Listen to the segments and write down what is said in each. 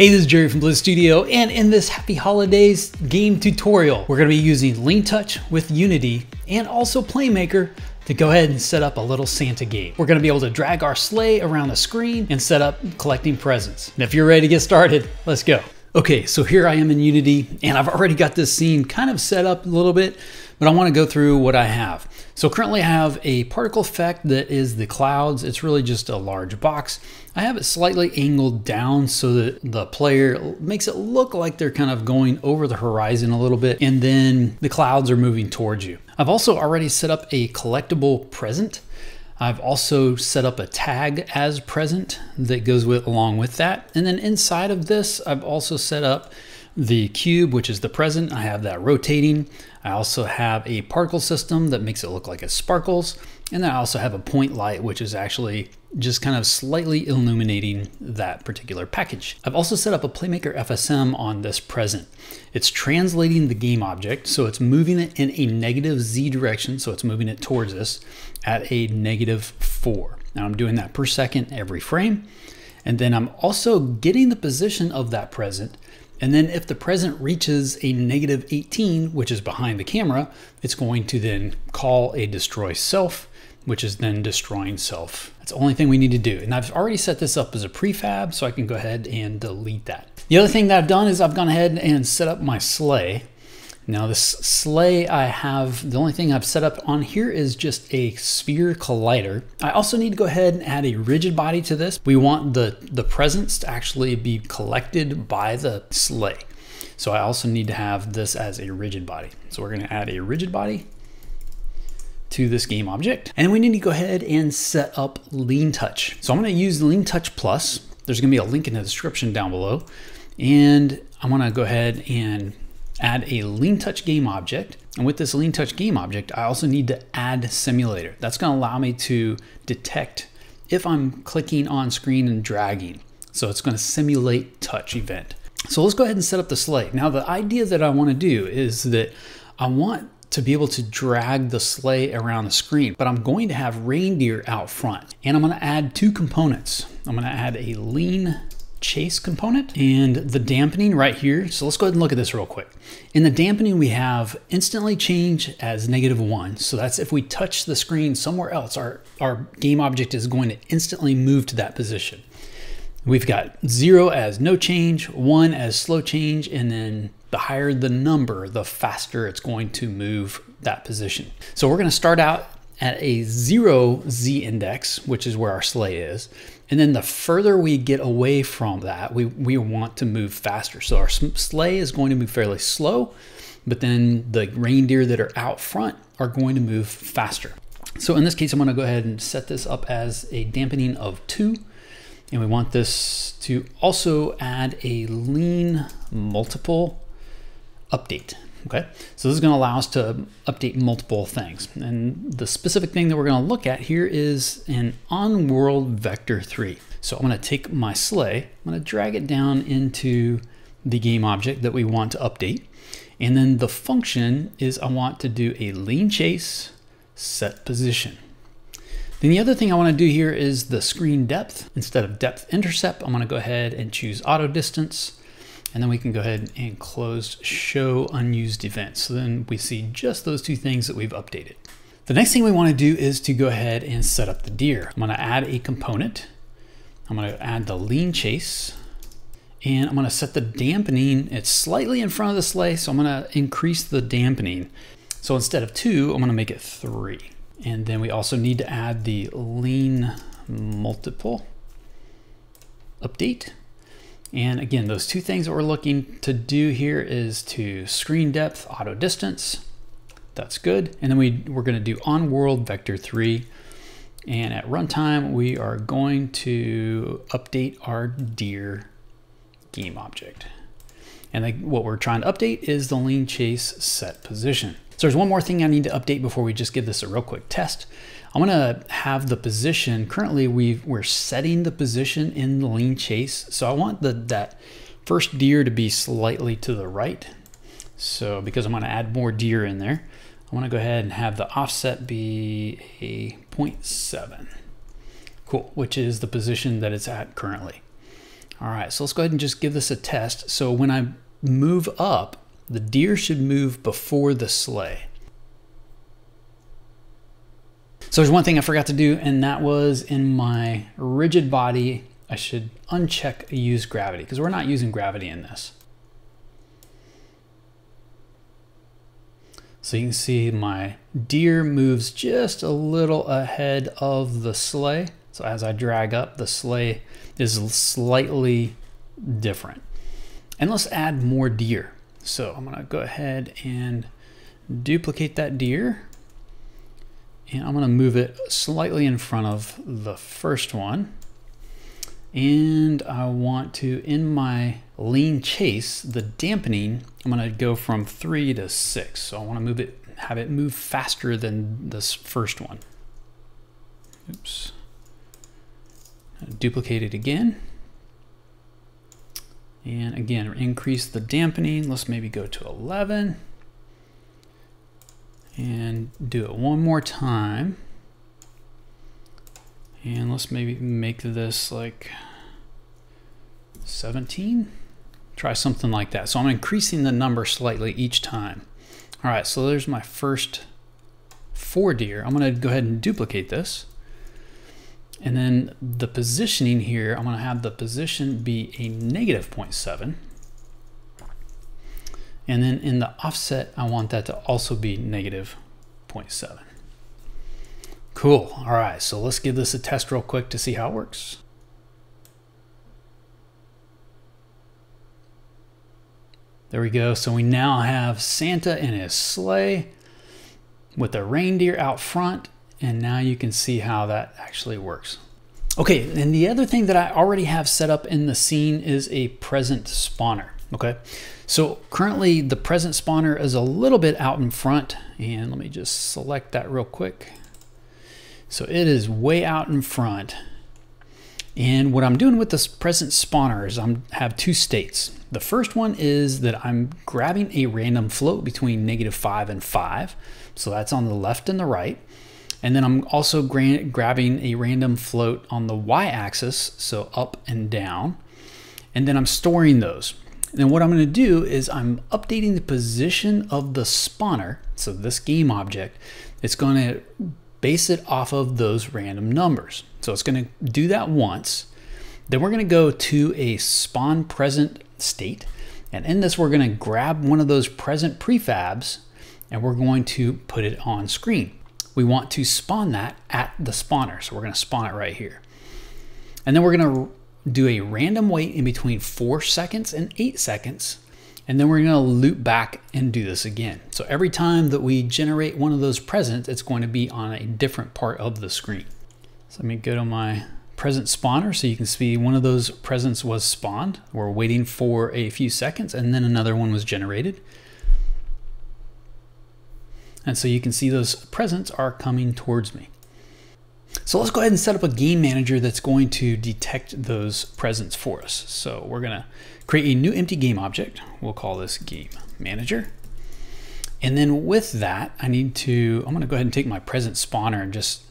Hey, this is Jerry from Bliz Studio, and in this Happy Holidays game tutorial, we're gonna be using Lean Touch with Unity and also Playmaker to go ahead and set up a little Santa game. We're gonna be able to drag our sleigh around the screen and set up collecting presents. And if you're ready to get started, let's go. Okay, so here I am in Unity, and I've already got this scene kind of set up a little bit, but I wanna go through what I have. So currently I have a particle effect that is the clouds. It's really just a large box. I have it slightly angled down so that the player makes it look like they're kind of going over the horizon a little bit and then the clouds are moving towards you. I've also already set up a collectible present. I've also set up a tag as present that goes with along with that. And then inside of this, I've also set up the cube, which is the present. I have that rotating. I also have a particle system that makes it look like it sparkles. And then I also have a point light, which is actually just kind of slightly illuminating that particular package. I've also set up a Playmaker FSM on this present. It's translating the game object, so it's moving it in a negative Z direction, so it's moving it towards us at a negative four. Now I'm doing that per second every frame. And then I'm also getting the position of that present and then if the present reaches a negative 18, which is behind the camera, it's going to then call a destroy self, which is then destroying self. That's the only thing we need to do. And I've already set this up as a prefab, so I can go ahead and delete that. The other thing that I've done is I've gone ahead and set up my sleigh. Now this sleigh I have, the only thing I've set up on here is just a sphere collider. I also need to go ahead and add a rigid body to this. We want the, the presents to actually be collected by the sleigh. So I also need to have this as a rigid body. So we're gonna add a rigid body to this game object. And we need to go ahead and set up Lean Touch. So I'm gonna use Lean Touch Plus. There's gonna be a link in the description down below. And I'm gonna go ahead and add a lean touch game object. And with this lean touch game object, I also need to add simulator. That's gonna allow me to detect if I'm clicking on screen and dragging. So it's gonna simulate touch event. So let's go ahead and set up the sleigh. Now the idea that I wanna do is that I want to be able to drag the sleigh around the screen, but I'm going to have reindeer out front. And I'm gonna add two components. I'm gonna add a lean chase component and the dampening right here. So let's go ahead and look at this real quick. In the dampening, we have instantly change as negative one. So that's if we touch the screen somewhere else, our, our game object is going to instantly move to that position. We've got zero as no change, one as slow change, and then the higher the number, the faster it's going to move that position. So we're gonna start out at a zero Z index, which is where our sleigh is. And then the further we get away from that, we, we want to move faster. So our sleigh is going to move fairly slow, but then the reindeer that are out front are going to move faster. So in this case, I'm gonna go ahead and set this up as a dampening of two. And we want this to also add a lean multiple update. Okay, so this is going to allow us to update multiple things. And the specific thing that we're going to look at here is an on-world vector 3. So I'm going to take my sleigh, I'm going to drag it down into the game object that we want to update. And then the function is I want to do a lean chase set position. Then the other thing I want to do here is the screen depth. Instead of depth intercept, I'm going to go ahead and choose auto distance and then we can go ahead and close show unused events. So then we see just those two things that we've updated. The next thing we want to do is to go ahead and set up the deer. I'm going to add a component. I'm going to add the lean chase and I'm going to set the dampening. It's slightly in front of the sleigh, so I'm going to increase the dampening. So instead of two, I'm going to make it three. And then we also need to add the lean multiple update. And again, those two things that we're looking to do here is to screen depth, auto distance. That's good. And then we, we're gonna do on world vector three. And at runtime, we are going to update our deer game object. And what we're trying to update is the lean chase set position. So there's one more thing I need to update before we just give this a real quick test. I'm gonna have the position, currently we are setting the position in the lean chase. So I want the, that first deer to be slightly to the right. So because I'm gonna add more deer in there, I wanna go ahead and have the offset be a 0.7. Cool, which is the position that it's at currently. All right, so let's go ahead and just give this a test. So when I move up, the deer should move before the sleigh. So there's one thing I forgot to do, and that was in my rigid body, I should uncheck use gravity because we're not using gravity in this. So you can see my deer moves just a little ahead of the sleigh. So as I drag up, the sleigh is slightly different. And let's add more deer. So I'm gonna go ahead and duplicate that deer. And I'm gonna move it slightly in front of the first one. And I want to, in my lean chase, the dampening, I'm gonna go from three to six. So I wanna move it, have it move faster than this first one. Oops. Duplicate it again. And again, increase the dampening. Let's maybe go to 11. And do it one more time. And let's maybe make this like 17. Try something like that. So I'm increasing the number slightly each time. All right, so there's my first four deer. I'm gonna go ahead and duplicate this. And then the positioning here, I'm gonna have the position be a negative 0.7. And then in the offset, I want that to also be negative 0.7. Cool, all right, so let's give this a test real quick to see how it works. There we go, so we now have Santa in his sleigh with the reindeer out front, and now you can see how that actually works. Okay, and the other thing that I already have set up in the scene is a present spawner, okay? So currently the present spawner is a little bit out in front, and let me just select that real quick. So it is way out in front. And what I'm doing with this present spawner is I have two states. The first one is that I'm grabbing a random float between negative five and five. So that's on the left and the right. And then I'm also grabbing a random float on the y-axis, so up and down. And then I'm storing those. And then what I'm gonna do is I'm updating the position of the spawner, so this game object, it's gonna base it off of those random numbers. So it's going to do that once. Then we're going to go to a spawn present state. And in this, we're going to grab one of those present prefabs and we're going to put it on screen. We want to spawn that at the spawner. So we're going to spawn it right here. And then we're going to do a random wait in between four seconds and eight seconds and then we're going to loop back and do this again. So every time that we generate one of those presents, it's going to be on a different part of the screen. So let me go to my present spawner so you can see one of those presents was spawned. We're waiting for a few seconds and then another one was generated. And so you can see those presents are coming towards me. So let's go ahead and set up a game manager that's going to detect those presents for us. So we're gonna create a new empty game object. We'll call this game manager. And then with that, I need to, I'm gonna go ahead and take my present spawner and just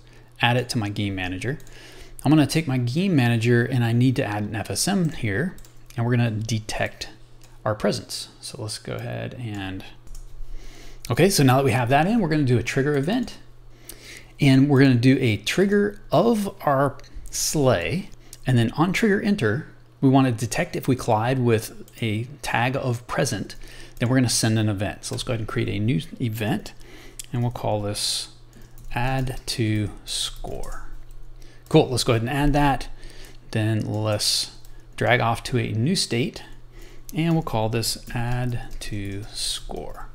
add it to my game manager. I'm gonna take my game manager and I need to add an FSM here and we're gonna detect our presents. So let's go ahead and, okay, so now that we have that in, we're gonna do a trigger event and we're gonna do a trigger of our sleigh and then on trigger enter, we want to detect if we collide with a tag of present, then we're going to send an event. So let's go ahead and create a new event and we'll call this add to score. Cool, let's go ahead and add that. Then let's drag off to a new state and we'll call this add to score.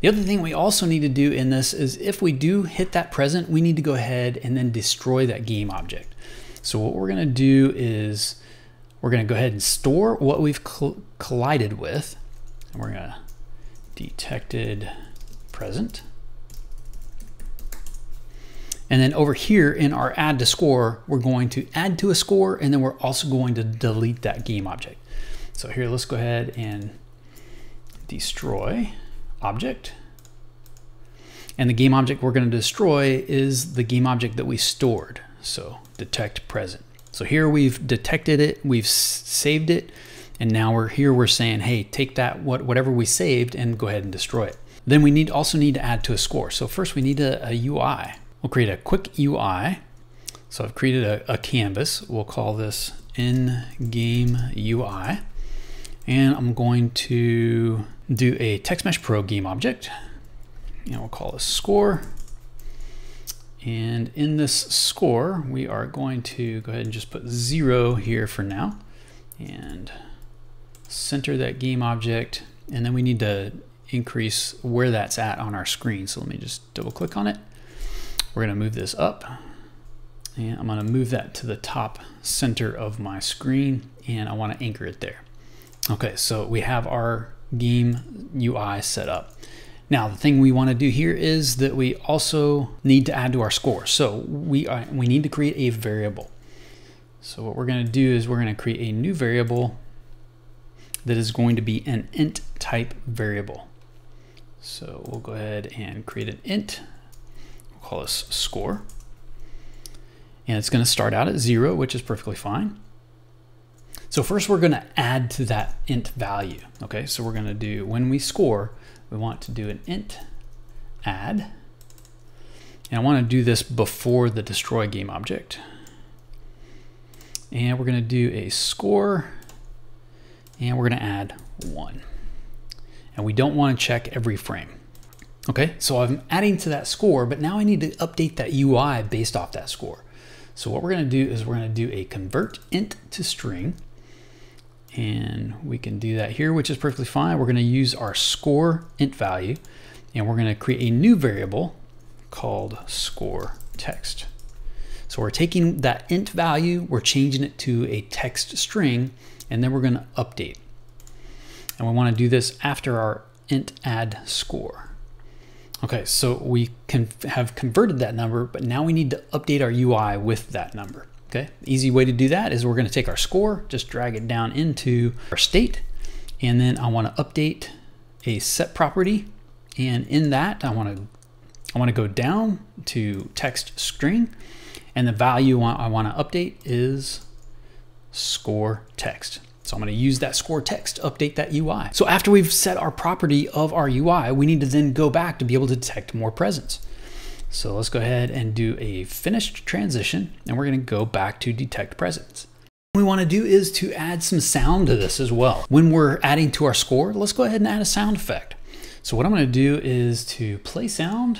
The other thing we also need to do in this is if we do hit that present, we need to go ahead and then destroy that game object. So what we're gonna do is we're going to go ahead and store what we've collided with. And we're going to detected present. And then over here in our add to score, we're going to add to a score and then we're also going to delete that game object. So here, let's go ahead and destroy object. And the game object we're going to destroy is the game object that we stored. So detect present. So here we've detected it, we've saved it, and now we're here we're saying, hey, take that what whatever we saved and go ahead and destroy it. Then we need also need to add to a score. So first we need a, a UI. We'll create a quick UI. So I've created a, a canvas. We'll call this in-game UI. And I'm going to do a TextMesh Pro game object. And we'll call this score. And in this score, we are going to go ahead and just put zero here for now and center that game object. And then we need to increase where that's at on our screen. So let me just double click on it. We're gonna move this up and I'm gonna move that to the top center of my screen and I wanna anchor it there. Okay, so we have our game UI set up. Now, the thing we want to do here is that we also need to add to our score. So we, are, we need to create a variable. So what we're going to do is we're going to create a new variable that is going to be an int type variable. So we'll go ahead and create an int. We'll call this score. And it's going to start out at zero, which is perfectly fine. So first we're going to add to that int value. Okay, so we're going to do when we score, we want to do an int add. And I want to do this before the destroy game object. And we're going to do a score and we're going to add one. And we don't want to check every frame. Okay, so I'm adding to that score, but now I need to update that UI based off that score. So what we're going to do is we're going to do a convert int to string and we can do that here, which is perfectly fine. We're going to use our score int value and we're going to create a new variable called score text. So we're taking that int value, we're changing it to a text string, and then we're going to update. And we want to do this after our int add score. Okay, so we can have converted that number, but now we need to update our UI with that number. Okay, easy way to do that is we're going to take our score, just drag it down into our state, and then I want to update a set property, and in that I want to I want to go down to text string, and the value I want to update is score text. So I'm going to use that score text to update that UI. So after we've set our property of our UI, we need to then go back to be able to detect more presents. So let's go ahead and do a finished transition and we're gonna go back to detect presents. What we wanna do is to add some sound to this as well. When we're adding to our score, let's go ahead and add a sound effect. So what I'm gonna do is to play sound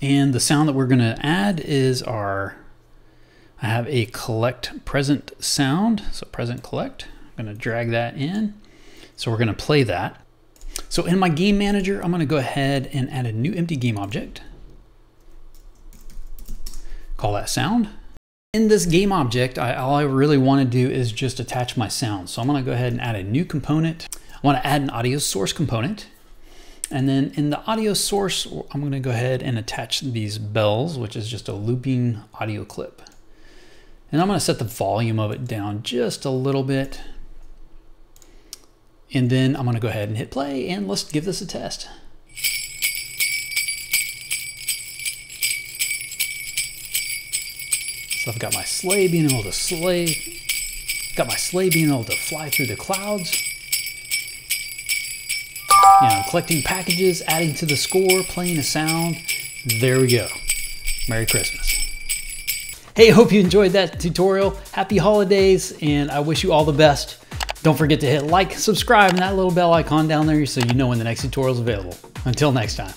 and the sound that we're gonna add is our, I have a collect present sound. So present collect, I'm gonna drag that in. So we're gonna play that. So in my game manager, I'm gonna go ahead and add a new empty game object call that sound. In this game object, I, all I really want to do is just attach my sound. So I'm going to go ahead and add a new component. I want to add an audio source component. And then in the audio source, I'm going to go ahead and attach these bells, which is just a looping audio clip. And I'm going to set the volume of it down just a little bit. And then I'm going to go ahead and hit play and let's give this a test. So I've got my sleigh being able to sleigh, got my sleigh being able to fly through the clouds. You know, collecting packages, adding to the score, playing a sound. There we go. Merry Christmas. Hey, I hope you enjoyed that tutorial. Happy holidays, and I wish you all the best. Don't forget to hit like, subscribe, and that little bell icon down there so you know when the next tutorial is available. Until next time.